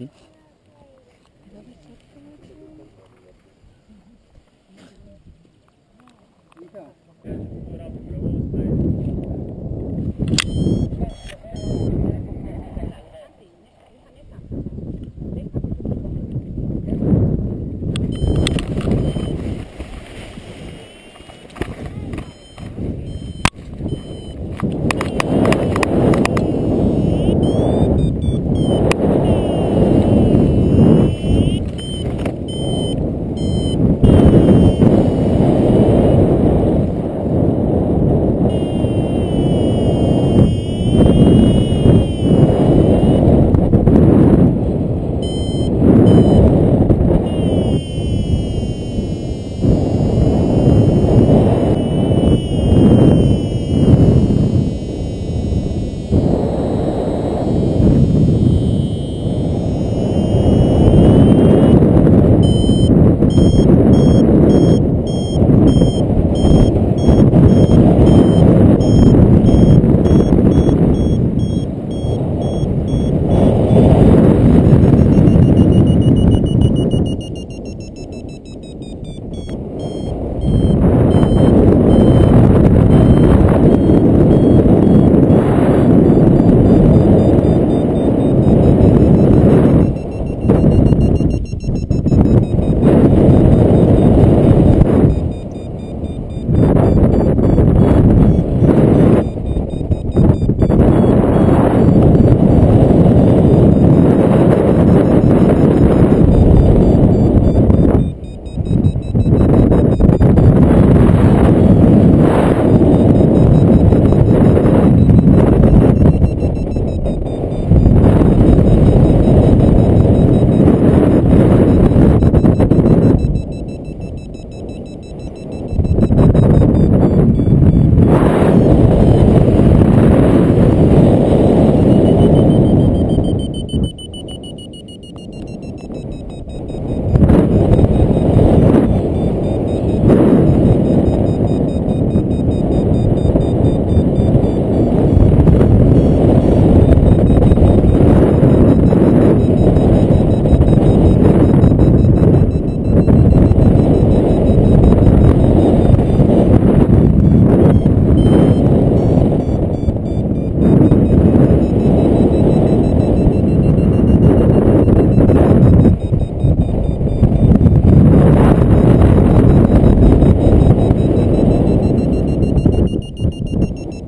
Hmm? you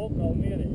Ou Palmeiras.